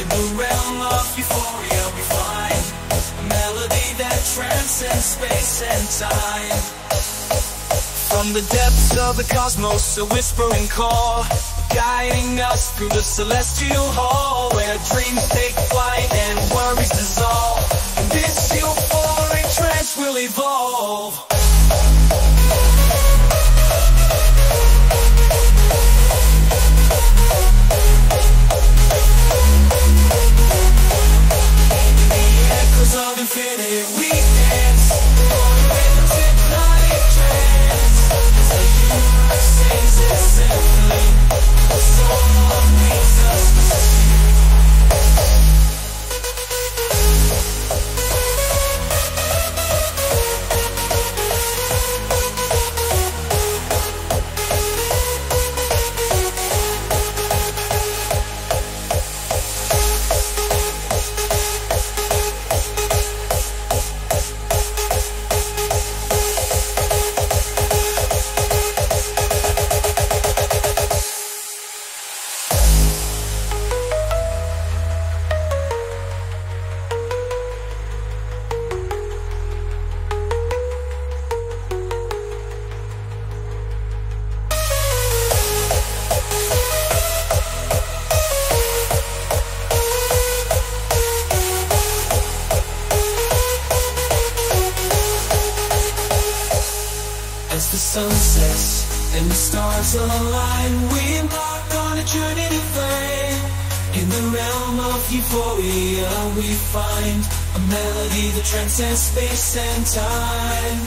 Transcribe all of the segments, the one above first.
In the realm of euphoria we find A melody that transcends space and time. From the depths of the cosmos a whispering call Guiding us through the celestial hall Where dreams take flight As the sun sets and the stars align, we embark on a journey to fame. In the realm of euphoria, we find a melody that transcends space and time.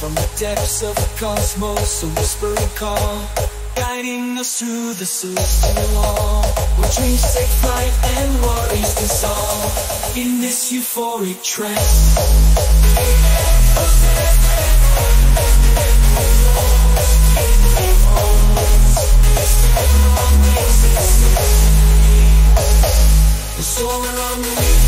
From the depths of the cosmos, a whispering call, guiding us through the celestial wall, where dreams take flight and worries dissolve. In this euphoric trance. The soul around me.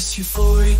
se foi